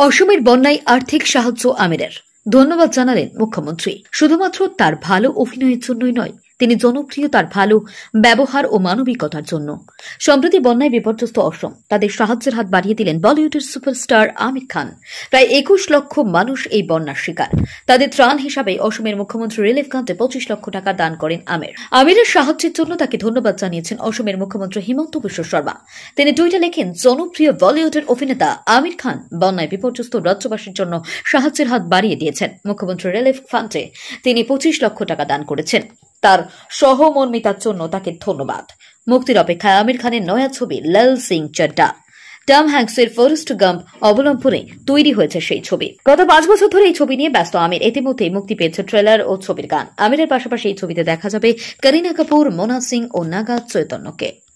অসমের বন্যায় আর্থিক সাহায্য আমিরের। ধন্যবাদ জানালেন মুখ্যমন্ত্রী। শুধুমাত্র তার ভালো অভিনয়ের জন্যই নয় তিনি জনপ্রিয় তার ভালো, ব্যবহার ও মানবিকতার জন্য। সম্প্রতি বন্যায় বিপর্যস্ত অসম তাদের সাহায্যের হাত বাড়িয়ে দিলেন বলিউডের সুপারস্টার আমির খান। প্রায় একুশ লক্ষ মানুষ এই বন্যার শিকার। তাদের ত্রাণ হিসাবে অসমের মুখ্যমন্ত্রী রিলিফ ফান্ডে পঁচিশ লক্ষ টাকা দান করেন আমির। আমিরের সাহায্যের জন্য তাকে ধন্যবাদ জানিয়েছেন অসমের মুখ্যমন্ত্রী হিমন্ত বিশ্ব শর্মা। তিনি টুইটে লেখেন, জনপ্রিয় বলিউডের অভিনেতা আমির খান বন্যায় বিপর্যস্ত রাজ্যবাসীর জন্য সাহায্যের হাত বাড়িয়ে দিয়েছেন মুখ্যমন্ত্রী রিলিফ ফান্ডে তিনি পঁচিশ লক্ষ টাকা দান করেছেন। তার সহমর্মিতার জন্য তাকে ধন্যবাদ। মুক্তির অপেক্ষায় আমির খানের নয়া ছবি লাল সিং চাড্ডা। টম হ্যাংসের ফরেস্ট গাম্প অবলম্বনে তৈরি হয়েছে সেই ছবি। গত পাঁচ বছর ধরে এই ছবি নিয়ে ব্যস্ত আমির ইতিমধ্যে মুক্তি পেয়েছে ট্রেলার ও ছবির গান। আমিরের পাশাপাশি এই ছবিতে দেখা যাবে করিনা কাপুর, মোনা সিং ও নাগা চৈতন্যকে।